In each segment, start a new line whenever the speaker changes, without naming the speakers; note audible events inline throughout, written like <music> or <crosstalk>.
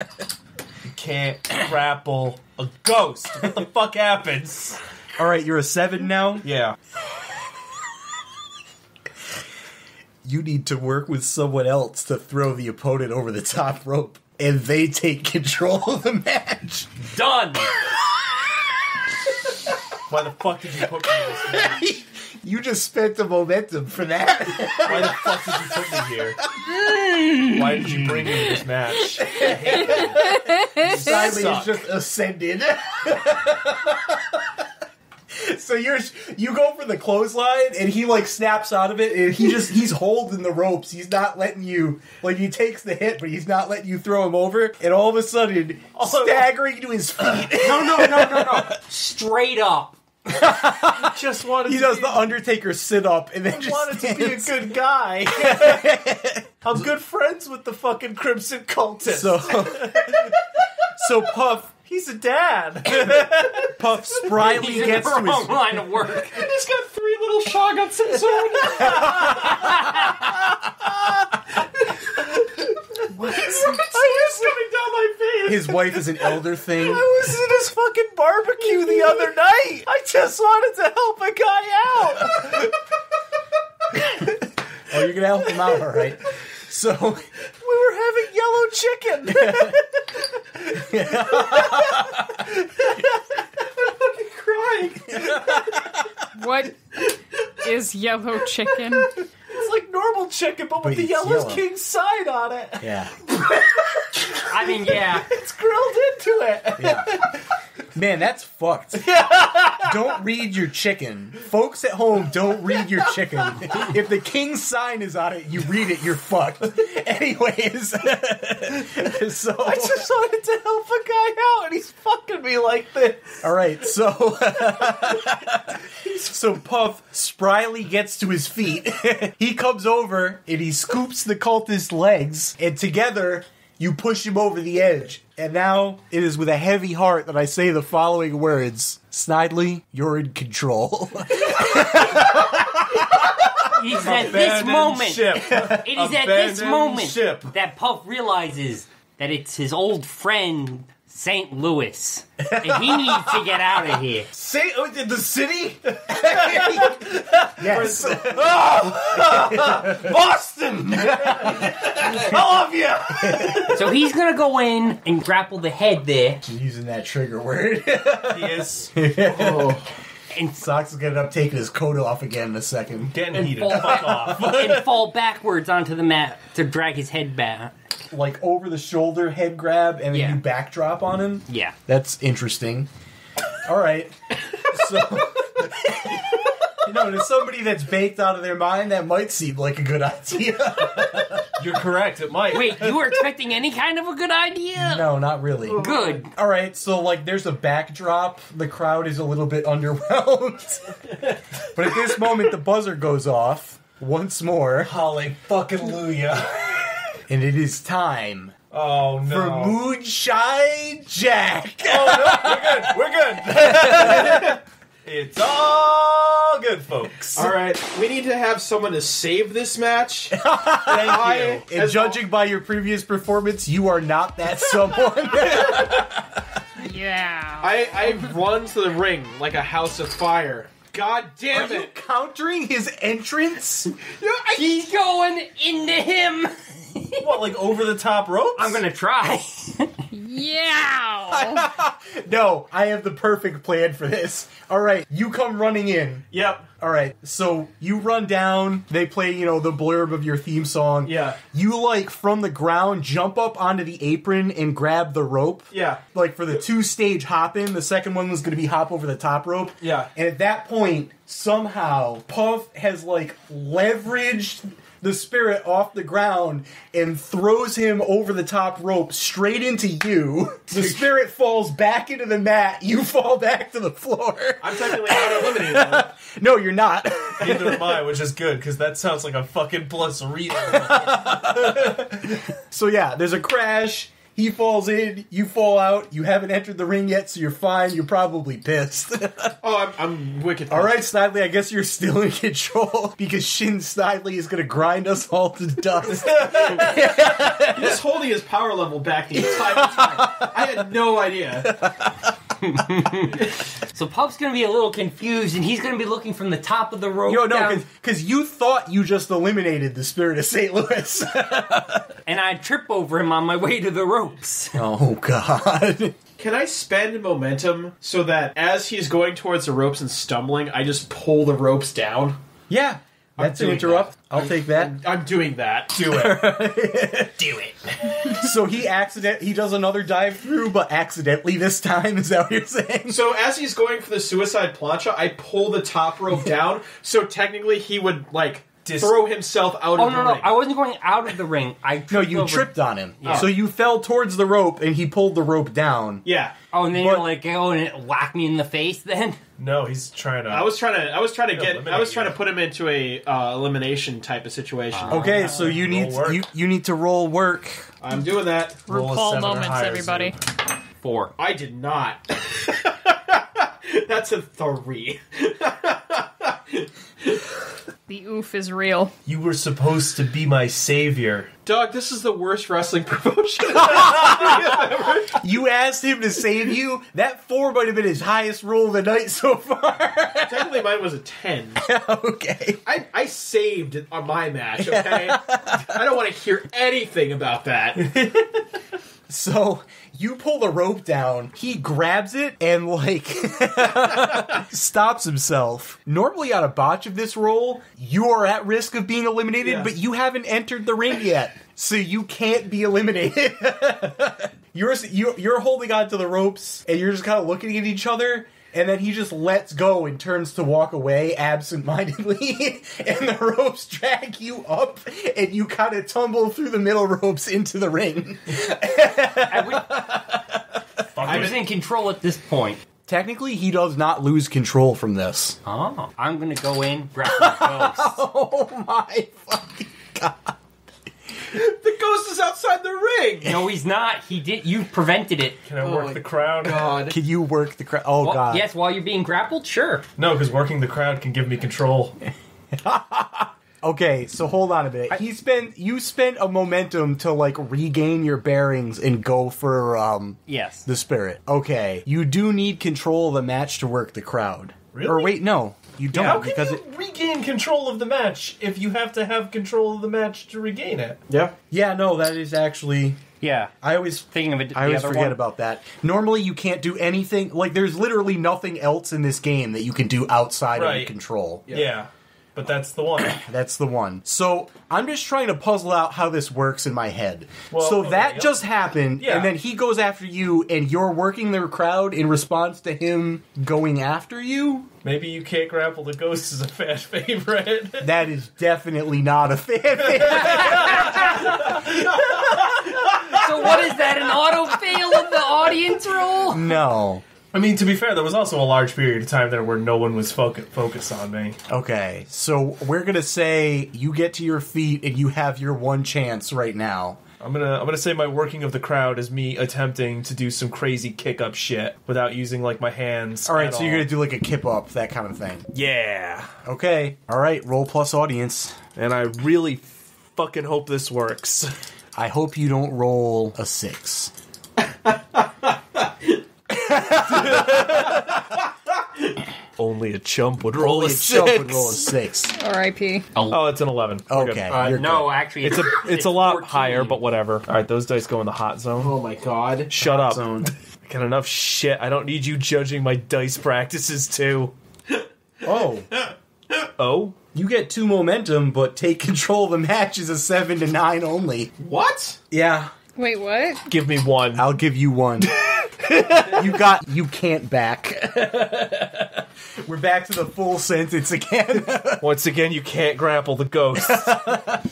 You can't grapple a ghost. What the fuck happens?
All right, you're a seven now.
Yeah.
You need to work with someone else to throw the opponent over the top rope, and they take control of the match.
Done.
Why the fuck did you put me in this <laughs> match?
you just spent the momentum for that.
Why the fuck did you put me here? <laughs> Why did you bring me to this match? <laughs>
Siley
Suck.
is just ascended. so you're you go for the clothesline, and he like snaps out of it, and he just he's holding the ropes. He's not letting you like he takes the hit, but he's not letting you throw him over. And all of a sudden, staggering to his feet,
No, no, no, no, no. Straight up. <laughs>
Just wanted
he
to
does
be,
the Undertaker sit up, and then just
wanted to be a good guy. <laughs> I'm good friends with the fucking Crimson Cultist.
So, <laughs> so Puff
He's a dad.
Puff spryly
He's in
gets
the
to
wrong
his
line of work.
He's got three little shotguns in his own. I was coming down my face.
his wife is an elder thing.
I was at his fucking barbecue the other night. I just wanted to help a guy out. <laughs>
Oh, you're gonna help him out, all right? So <laughs>
We were having yellow chicken. <laughs> I'm fucking crying.
What is yellow chicken?
It's like normal chicken, but with the yellow,
yellow.
king sign on it.
yeah,
I mean, yeah.
It's grilled into it.
yeah. Man, that's fucked. <laughs> don't read your chicken. Folks at home, don't read your chicken. If the king's sign is on it, you read it, you're fucked. <laughs> Anyways, <laughs> so
I just wanted to help a guy out, and he's fucking me like this.
all right, so so Puff spryly gets to his feet. he comes over and he scoops the cultist's legs, and together you push him over the edge. And now it is with a heavy heart that I say the following words: Snidely, you're in control. <laughs>
He's at this
Abandoned
moment.
ship.
It is at this
Abandoned
moment
ship.
that Puff realizes that it's his old friend St. Louis, and he needs to get out of here.
Say, oh, the city? <laughs>
yes. <laughs>
Boston! <laughs> I love you!
So he's gonna go in and grapple the head there,
Using that trigger word. <laughs>
Yes. Oh.
and
Socks is gonna end up taking his coat off again in a second.
Getting heated.
fall
Fuck off. <laughs>
and fall backwards onto the mat to drag his head back.
Like over the shoulder head grab and then
Yeah.
you backdrop on him.
Yeah.
That's interesting. All right. So, you know, to somebody that's baked out of their mind, that might seem like a good idea. <laughs>
You're correct, it might.
Wait, you were expecting any kind of a good idea?
no, not really.
Good.
All right, so like there's a backdrop. The crowd is a little bit underwhelmed. but at this moment, the buzzer goes off once more,
Holly fucking Luya.
and it is time
Oh no.
for Moonshine Jack.
Oh no, we're good. We're good. <laughs> it's all good, folks.
All right, we need to have someone to save this match. <laughs>
Thank
I-
you.
And
As-
judging by your previous performance, you are not that <laughs> someone. <laughs>
Yeah.
I I run to the ring like a house of fire. God
Are
damn
you
it!
countering his entrance?
He's going into him.
What, like over the top ropes?
I'm gonna try.
Yeah. <laughs>
No, I have the perfect plan for this. All right, you come running in.
Yep.
All right, so you run down. They play, you know, the blurb of your theme song.
Yeah.
You like from the ground jump up onto the apron and grab the rope.
Yeah.
Like for the two stage hop in, the second one was going to be hop over the top rope.
Yeah.
And at that point, somehow Puff has like leveraged the spirit off the ground and throws him over the top rope straight into you. <laughs> The spirit falls back into the mat. You <laughs> fall back to the floor.
I'm technically not eliminated. though. <laughs>
No, you're not.
Neither am I, which is good because that sounds like a fucking plus reader.
So yeah, there's a crash. He falls in, you fall out. You haven't entered the ring yet, so you're fine. You're probably pissed. <laughs>
Oh, I'm, I'm wicked.
all right, Snidely, I guess you're still in control <laughs> because Shin Snidely is going to grind us all to dust.
He's holding his power level back the entire time. I had no idea. <laughs>
So Pup's gonna be a little confused, and he's gonna be looking from the top of the rope
Yo, no,
down,
because you thought you just eliminated the spirit of St. Louis.
And I trip over him on my way to the ropes. <laughs>
oh, God.
Can I spend momentum so that as he's going towards the ropes and stumbling, I just pull the ropes down?
Yeah, that's an interrupt.
that.
I'll take that.
I'm doing that.
Do it. <laughs> <laughs>
Do it.
So he accident he does another dive through, but accidentally this time. Is that what you're saying?
So as he's going for the suicide plancha, I pull the top rope down. So technically, he would like
Dis-
throw himself out
Oh
of the
no, no,
ring.
I wasn't going out of the ring. I <laughs>
No, you
over-
tripped on him.
Yeah.
So you fell towards the rope, and he pulled the rope down.
yeah,
Oh, and then
But-
you're like oh, and whack me in the face. Then <laughs>
No, he's trying to.
I was trying to. I was trying to get. I
eliminate
was trying
you.
to put him into a uh, elimination type of situation.
Okay, so you need
work.
you you need to roll work.
I'm doing that.
Roll a
RuPaul
seven or
moments,
higher,
everybody.
four.
I did not. <laughs> That's a three.
The oof is real.
You were supposed to be my savior.
Dog, this is the worst wrestling <laughs> promotion. <laughs>
You asked him to save you. That four might have been his highest roll of the night so far.
Technically, mine was a ten. <laughs>
okay.
I, I saved on my match. Okay, I don't want to hear anything about that.
So you pull the rope down. He grabs it and like <laughs> stops himself. Normally, on a botch of this roll, you are at risk of being eliminated,
Yeah.
but you haven't entered the ring yet, so you can't be eliminated. <laughs> you're you, you're holding on to the ropes, and you're just kind of looking at each other. And then he just lets go and turns to walk away absentmindedly, <laughs> and the ropes drag you up, and you kind of tumble through the middle ropes into the ring.
I, would, I was in control at this point.
Technically, he does not lose control from this.
Oh, I'm gonna go in, grab the <laughs> ghost.
Oh my fucking god.
The ghost is outside the ring.
No, he's not. He did. You prevented it.
Can I
Oh
work the crowd?
God.
Can you work the crowd? Oh
Well,
god.
yes, while you're being grappled, sure.
No, because working the crowd can give me control. <laughs>
Okay, so hold on a minute. he spent you spent a momentum to like regain your bearings and go for um
Yes.
the spirit. Okay. You do need control of the match to work the crowd.
Really?
Or wait, no. You don't
How can
because
you
it
regain control of the match if you have to have control of the match to regain it?
Yeah.
Yeah, no, that is actually
yeah.
I always
Thinking of it.
I always
other
forget
one.
about that. Normally, you can't do anything. Like, there's literally nothing else in this game that you can do outside
Right.
of control.
Yeah. But that's the one. <coughs>
That's the one. So I'm just trying to puzzle out how this works in my head.
Well,
so
okay,
that
yep.
just happened,
Yeah.
and then he goes after you, and you're working the crowd in response to him going after you.
Maybe you can't grapple the ghost as a fan favorite. <laughs>
That is definitely not a fan. Favorite. <laughs>
so what is that? An auto fail of the audience roll?
no.
I mean, to be fair, there was also a large period of time there where no one was foc- focused on me.
Okay, so we're gonna say you get to your feet and you have your one chance right now.
I'm gonna I'm gonna say my working of the crowd is me attempting to do some crazy kick up shit without using like my hands.
All right,
at
so you're gonna do like a kip up, that kind of thing.
yeah,
Okay. All right, roll plus audience.
and I really fucking hope this works.
I hope you don't roll a six. <laughs> <laughs>
Only a chump would roll
Only
a
a chump
six.
would roll a six.
R.I.P.
Oh. oh, it's an eleven. We're good.
Okay,
All right.
you're
No, actually,
It's a it's a lot
14.
higher, but whatever. All right, those dice go in the hot zone.
Oh my god.
Shut up.
zone. <laughs>
I got enough shit. I don't need you judging my dice practices too. <laughs>
Oh,
Oh,
you get two momentum, but take control of the match is a seven to nine only.
What?
Yeah,
Wait, what?
give me one.
I'll give you one. You got you can't back. <laughs> We're back to the full sentence again.
Once again, you can't grapple the ghost. <laughs>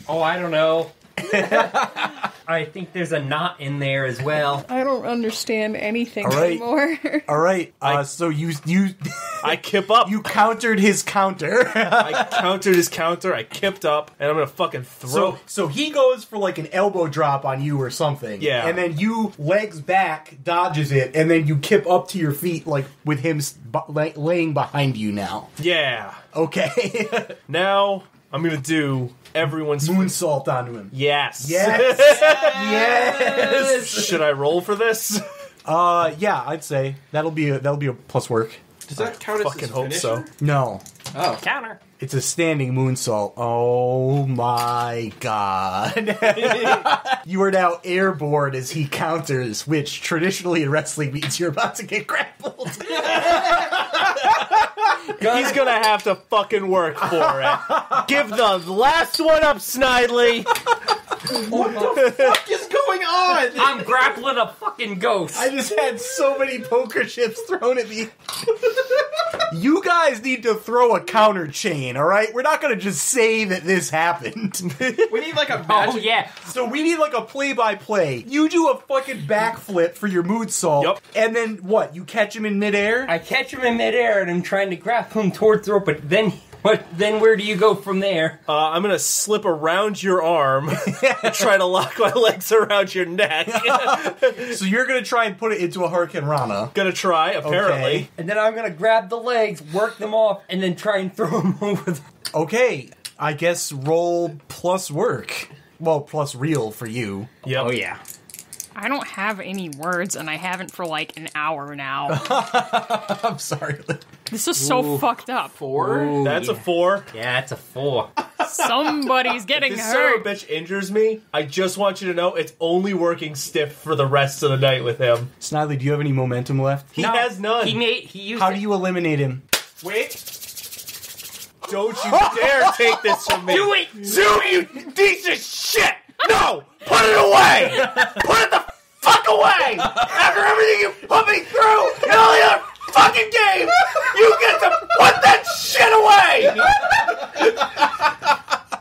Oh, I don't know. <laughs> I think there's a knot in there as well.
I don't understand anything
All right.
anymore. <laughs>
All right. Uh,
I-
so you you
I kip up.
you countered his counter. <laughs>
I countered his counter. I kipped up, and I'm gonna fucking throw.
So, so he goes for like an elbow drop on you or something.
Yeah.
And then you legs back, dodges it, and then you kip up to your feet like with him s- bu- lay- laying behind you now.
yeah.
Okay. <laughs>
Now I'm gonna do everyone's
Moonsault onto him.
Yes.
Yes. <laughs> yes. <laughs>
Should I roll for this?
Uh, yeah, I'd say that'll be a, that'll be a plus work.
Does that count as
Fucking
his
hope
finisher?
so.
No,
Oh.
Counter.
it's a standing moonsault. Oh my god! <laughs> you are now airborne as he counters, which traditionally in wrestling means you're about to get grappled.
He's gonna have to fucking work for it. <laughs> Give the last one up, Snidely.
what the fuck is going on?
I'm grappling a fucking ghost.
I just had so many poker chips thrown at me. <laughs> you guys need to throw a counter chain, all right? We're not going to just say that this happened. <laughs>
We need like a
oh yeah.
so we need like a play-by-play. You do a fucking backflip for your moonsault,
Yup.
and then what? You catch him in midair?
I catch him in midair and I'm trying to grapple him towards the rope, but then what? Then where do you go from there?
Uh, I'm gonna slip around your arm <laughs> and try to lock my legs around your neck. <laughs>
so you're going to try and put it into a hurricanrana.
Gonna try, apparently.
Okay.
And then I'm gonna grab the legs, work them off, and then try and throw <laughs> them over. The-
Okay, I guess roll plus work. Well, plus real for you.
Yep.
oh yeah.
I don't have any words, and I haven't for like an hour now. <laughs>
I'm sorry.
This is so fucked up.
Four.
That's
yeah.
a four.
Yeah, it's a four.
Somebody's getting
This son of bitch injures me. I just want you to know it's only working stiff for the rest of the night with him.
Snidely, do you have any momentum left?
He has none.
He made. He used.
How
it-
do you eliminate him?
Wait. Don't you dare take this from me.
do it?
Zoom, you piece of shit! No! Put it away! Put it the fuck away! After everything you put me through in all the other fucking games, you get to put that shit away!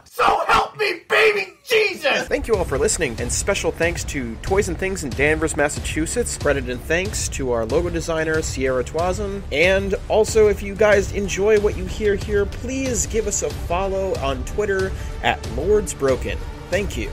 So help me, baby Jesus!
Thank you all for listening, and special thanks to Toys and Things in Danvers, Massachusetts. Credit and thanks to our logo designer, Sierra Twasm. And also, if you guys enjoy what you hear here, please give us a follow on Twitter at Lords Broken. Thank you.